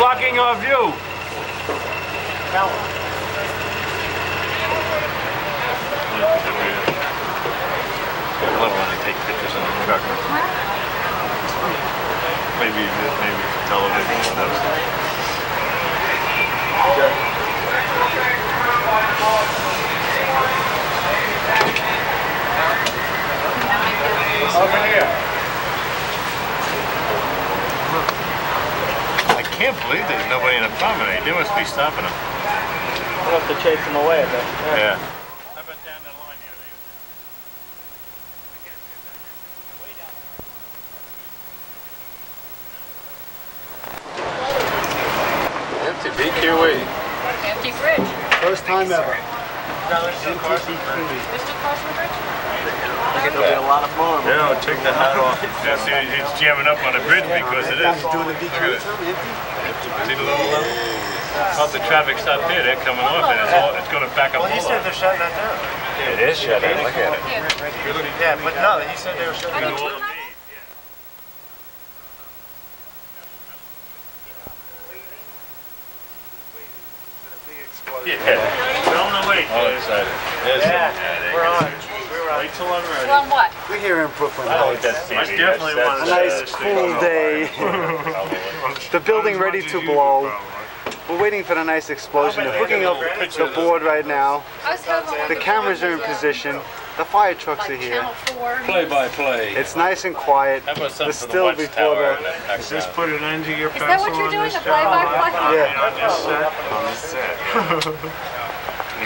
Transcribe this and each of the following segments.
blocking our view. Love when they take pictures in the truck. Maybe, maybe television and stuff. Over here. I can't believe there's nobody in the promenade. They must be stopping them. We'll have to chase them away a bit. Yeah. How about down the line here? Empty BQE. Empty bridge. First time ever. Mr. Carson Bridge? There'll be a lot of more. You know, take the hat off. Yeah, see, it's jamming up on the bridge because it is. Doing the beach Look at empty. See the little level? Oh, the traffic's up there, they're coming off and it's all, it's gonna back up. Well, he said of- they're shutting that down. It is shut in, look at it. Yeah. Yeah, but no, he said they were shutting it the down. Yeah. We're on the way. All excited. There's Yeah, we're on. We're on. Wait till I'm ready. Well, what? We're here in Brooklyn I like Heights. that I TV. definitely That's- want A that's, nice cool day. The building ready to blow. We're waiting for the nice explosion. They're hooking up the board right now. I was hoping The cameras are in position. The fire trucks are here. Play by play. It's nice and quiet. How about The something for the still watchtower before in the. that Does this put an end to your Is that what you're on doing, this the play-by-play? Yeah. On this set? On the set.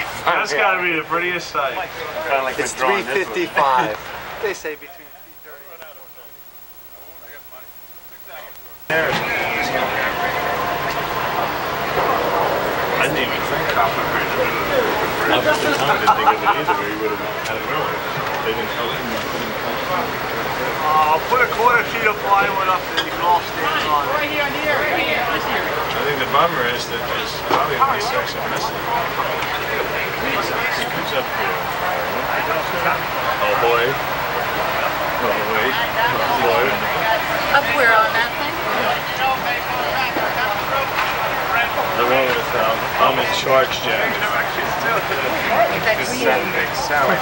That's gotta be the prettiest sight. It's we're drawing this one. 3:55. They say between 3:30 I it. I didn't think of it either, he would have had. They didn't tell him. Uh, put a quarter sheet of plywood up that you can all stand on. I think the bummer is that there's probably a nice section missing. Who's up here? Oh boy. Oh boy. Oh boy. Up where on that thing? The one with um, I'm in charge, Jack. That green. Salad.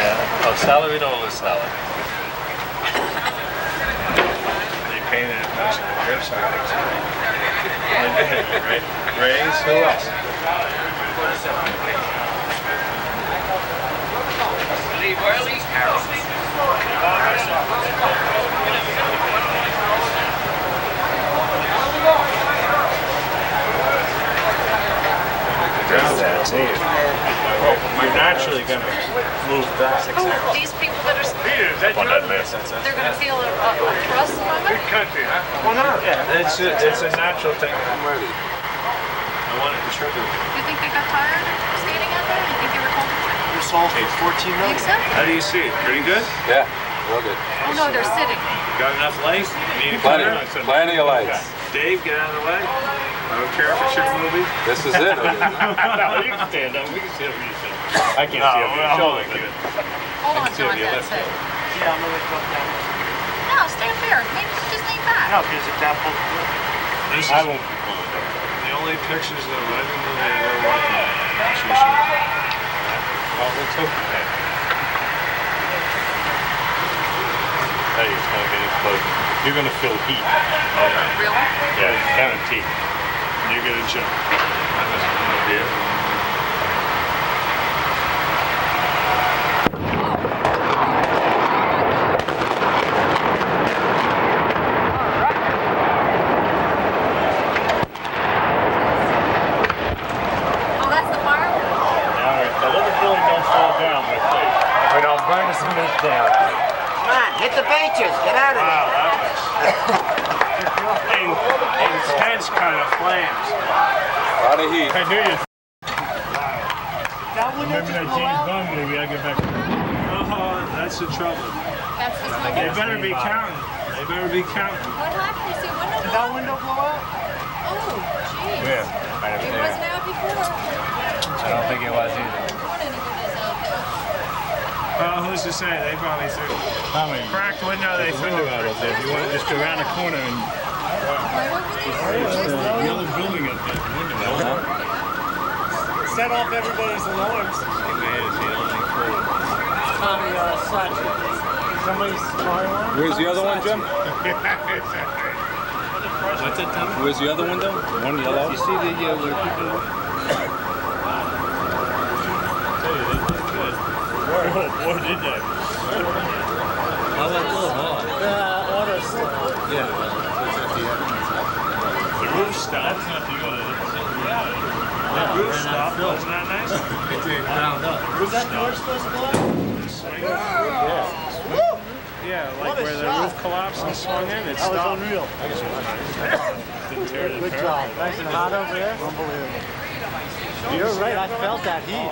Yeah. Oh, salad, we don't salad. They painted it nice on the curbside. Right? Ray's, who else? Well, you're naturally gonna move that. Oh, these people that are, Peter, is that On that mess. they're gonna feel a, a a trust Good country, huh? Well, no, yeah, it's a, it's a natural thing. I'm ready. I want it triggered. Do you think they got tired of skating out there? You think they were comfortable? You sold for 14 Think so? How do you see it? Pretty good? Yeah, real good. Oh, no, they're sitting. Got enough light? Need a Plenty, camera? plenty of lights. Dave, get out of the way. I don't care if it's your movie. This is it. no, you can stand up. We can see over your shoulder. I can't see over your shoulder. but- Hold on, see if John, you that's lift it. Yeah, I'm gonna come down. No, stand there. Maybe just lean back. No, because if that book, This I is won't be pulling it. the only pictures of every movie I ever worked on. She showed me. Well, let's hope you can. Hey, it's gonna get explosion. You're gonna feel heat. Oh, yeah. Really? Yeah, guaranteed. You get a joke. That was a good idea. Oh, that's the fire? All right, the little building don't fall down, but please. We don't burn us meat down. Come on, hit the benches. Get out of Wow, there. that was in, intense kind of flames. A lot of heat. I knew you. that wouldn't Remember that James Bond movie? I get back. Oh, that's the trouble. That's this one. They better be counting. They better be counting. What happened? Is the window Did blown? that window blow out? Oh, jeez. Yeah. Right up It there. wasn't out before. I don't think it was either. What anybody's out there? Well, uh, who's to say? They probably threw Tommy, cracked window. They there's threw window out up there. If you want to just go around the corner and Another building up there, the window. Set off everybody's alarms. Tommy, uh, such. Somebody's car alarm? Where's the other one, Jim? What's that, Tom? Where's the other window? One yellow? You see the, uh, where people... Tell you, they good. Oh, boy, did they. How that little hall? Uh, auto store. Yeah. The roof stopped. That's not the other. The roof stopped, wasn't that nice? It's ground up. Was that door supposed to go up? Yeah, like What a where the shot. roof collapsed and swung in, it That was stopped. unreal. Didn't tear the Good parapet. job. Nice and hot over there. Unbelievable. You're right. I felt that heat. I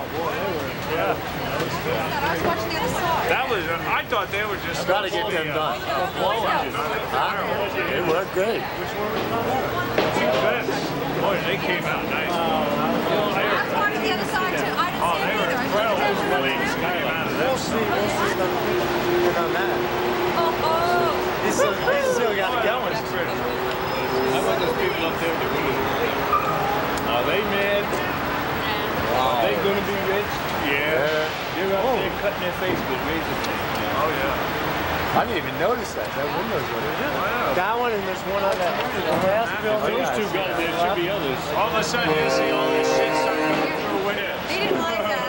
was watching the other side. That was, I thought they were just. Gotta get them done. It worked great. Boy, they came out nice. Oh, I was watching the other side too. I didn't Oh, see they it were either. I incredible. was Those wings came out of We'll that. see. We'll see. Get on that. Oh, oh. He's still, he's still got it going. How about those people up there with the windows Are they mad? Are they gonna be rich? Yeah. They're up there oh. cutting their face with razor blades. Oh, yeah. I didn't even notice that. That window's what That one and there's one on that last building. Those two guys, there should be others. All of a sudden, you see all this shit starting to come through windows. They didn't like that.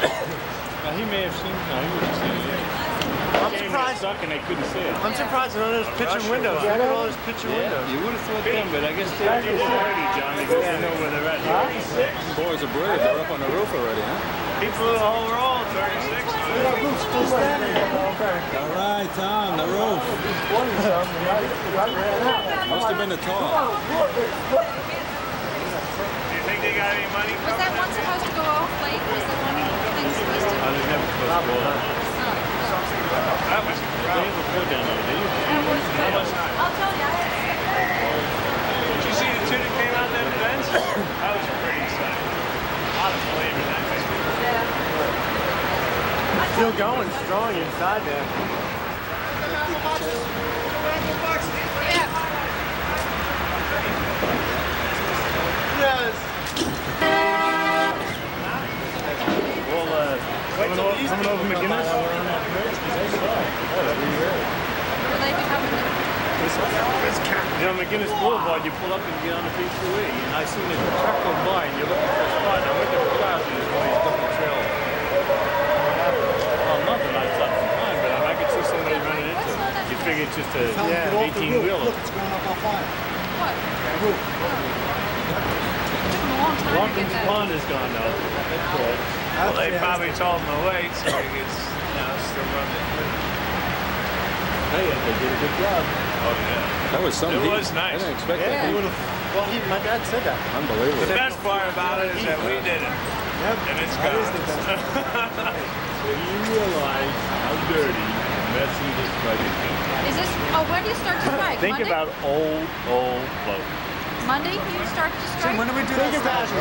Now, he may have seen, no, he would have seen it. I'm Came surprised. Suck and they couldn't see it. I'm surprised none of those picture windows. Look at all those picture Yeah, windows. you would have thought them, but I guess they did it already, Johnny, because they know where they're at. Boys are brave. They're up on the roof already, huh? He flew the whole roll, 36. All right, Tom, the roof. Must have been the top. Do you think they got any money Was that one supposed to go off late? Was that one thing supposed to? Oh, they never supposed to go up. No. That was They incredible. never go down there. They used to That was How much time? I'll tell you. Did you see the two that came out that event? That was pretty exciting. A lot of flavor in that thing. Still going strong inside there. Yeah. Yes. Well, uh, coming over, coming over McGuinness? Will they be coming in? You know, McGuinness Boulevard, you pull up and get on the BQE, and I seen a truck go by, and you're looking for a spot, and I went to pull out, and there's one of these double trail. Well, nothing, I thought, fine, but I could see somebody running into it. You figure it's just a Yeah. 18 wheeler. What? Took them a long time to get Watkins that. Pond is gone though. That's good. Well, they probably told him to wait so he could, you know, still running. Hey, they did a good job. Oh, yeah. That was some It heat. was nice. I didn't expect Yeah, that he would heat. have. Well, he, my dad said that. Unbelievable. The best part about it is that we did it. Yep. And it's That is the gone. best. So you realize how dirty and messy this budget is. Is this? Oh, when do you start to strike? Think Monday? about old, old folks. Monday. You start to strike. When do we do Think about it.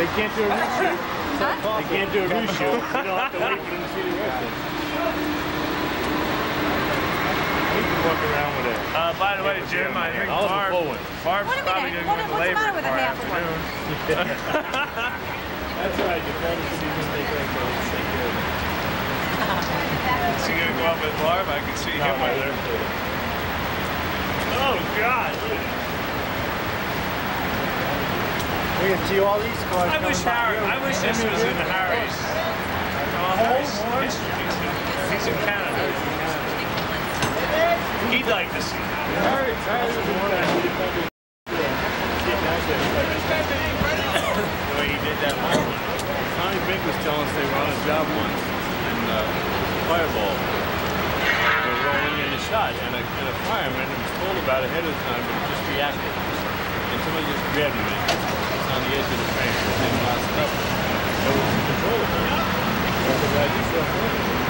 They can't do a reshoot. Huh? They can't do a reshoot. You don't have to wait for them to see the rest. We can walk around with it. Uh, by the way, Jim, I think I'll have Barb. Barb's Wait a probably minute. going to go What- to what's the labor matter with a tomorrow half one? afternoon. That's right. The fellas see when they go, go take care of it. Is he going to go up with Barb? I can see him with her. Oh, God. We can see all these cars I wish Harry. I wish this was in Harry's. office. He's, he's in- he's in Canada. He'd like to see that. Harry, Harry the one that did. The way he did that one. Tommy Big was telling us they were on a job once uh, Fireball. They were rolling in a shot, and a, and a fireman was told about ahead of time, but just reacted. And somebody just grabbed him it's on the edge of the train and then lost up. Was it. The left running.